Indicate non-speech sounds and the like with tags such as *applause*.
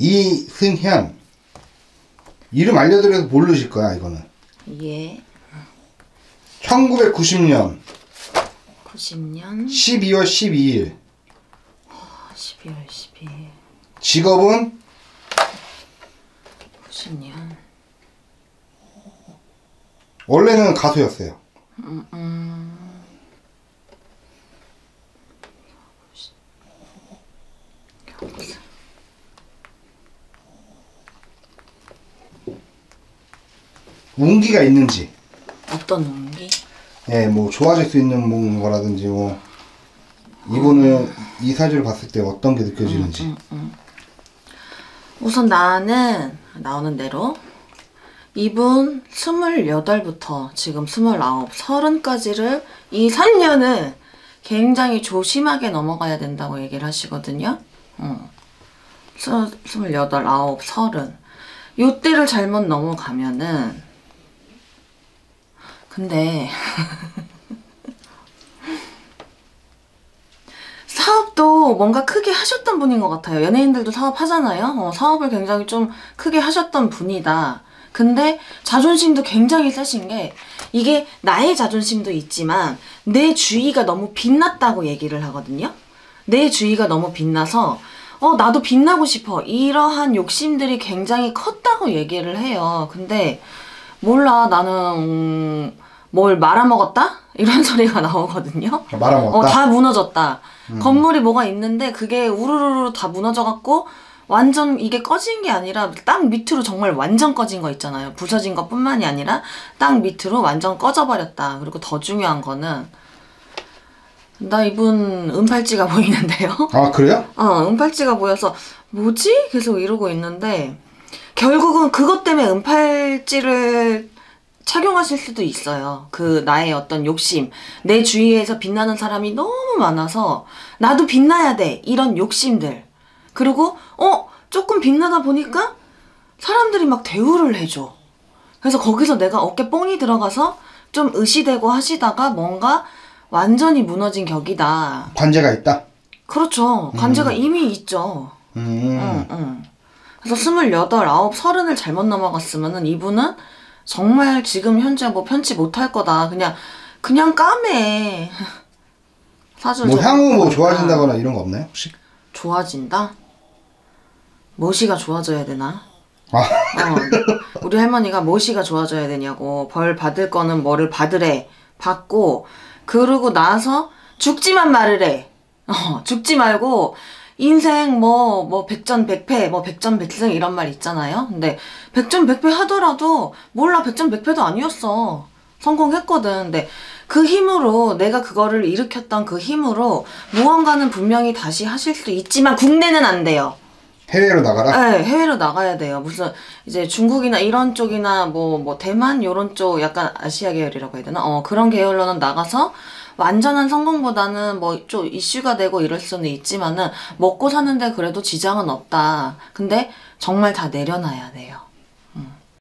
이승현. 이름 알려드려도 모르실 거야, 이거는. 예. 1990년 90년 12월 12일. 12월 12일 직업은 90년 원래는 가수였어요. 음, 음. 운기가 있는지. 어떤 운기? 예, 뭐 좋아질 수 있는 뭐 거라든지 뭐 이분은 이 사주를 봤을 때 어떤 게 느껴지는지. 우선 나는 나오는 대로 이분 28부터 지금 29, 30까지를 이 3년은 굉장히 조심하게 넘어가야 된다고 얘기를 하시거든요. 어. 스- 28, 9, 30. 요때를 잘못 넘어가면은 근데 사업도 뭔가 크게 하셨던 분인 것 같아요. 연예인들도 사업 하잖아요. 어, 사업을 굉장히 좀 크게 하셨던 분이다. 근데 자존심도 굉장히 세신 게 이게 나의 자존심도 있지만 내 주위가 너무 빛났다고 얘기를 하거든요. 내 주위가 너무 빛나서 어 나도 빛나고 싶어 이러한 욕심들이 굉장히 컸다고 얘기를 해요. 근데 몰라 나는 음, 뭘 말아먹었다 이런 *laughs* 소리가 나오거든요. 말아먹었다. 어, 다 무너졌다. 건물이 뭐가 있는데 그게 우르르르 다 무너져갖고 완전 이게 꺼진 게 아니라 땅 밑으로 정말 완전 꺼진 거 있잖아요. 부서진 것 뿐만이 아니라 땅 밑으로 완전 꺼져버렸다. 그리고 더 중요한 거는 나 이분 은팔찌가 *laughs* 보이는데요. 아 그래요? 어, 은팔찌가 보여서 뭐지? 계속 이러고 있는데 결국은 그것 때문에 은팔찌를 착용하실 수도 있어요. 그 나의 어떤 욕심, 내 주위에서 빛나는 사람이 너무 많아서 나도 빛나야 돼 이런 욕심들. 그리고 어 조금 빛나다 보니까 사람들이 막 대우를 해줘. 그래서 거기서 내가 어깨 뽕이 들어가서 좀 의시되고 하시다가 뭔가 완전히 무너진 격이다. 관제가 있다. 그렇죠. 관제가 이미 있죠. 음. 응, 응. 그래서 스물여덟, 아홉, 서른을 잘못 넘어갔으면은 이분은 정말 지금 현재 뭐 편치 못할 거다. 그냥, 그냥 까매. *laughs* 사주를 뭐좀 향후 뭐. 좋아진다거나 이런 거 없나요 혹시? 좋아진다? 모시가 좋아져야 되나? 아 어, 우리 할머니가 무엇이가 좋아져야 되냐고 벌 받을 거는 뭐를 받으래 받고 그러고 나서 죽지만 말으래 어, 죽지 말고 인생 뭐 뭐 백전백패 뭐 백전백승 이런 말 있잖아요 근데 백전백패 하더라도 몰라 백전백패도 아니었어 성공했거든 근데 그 힘으로 내가 그거를 일으켰던 그 힘으로 무언가는 분명히 다시 하실 수 있지만 국내는 안 돼요 해외로 나가라. 네, 해외로 나가야 돼요. 무슨 이제 중국이나 이런 쪽이나 뭐 뭐 대만 요런 쪽 약간 아시아 계열이라고 해야 되나? 어, 그런 계열로는 나가서 완전한 성공보다는 뭐 좀 이슈가 되고 이럴 수는 있지만은 먹고 사는데 그래도 지장은 없다. 근데 정말 다 내려놔야 돼요.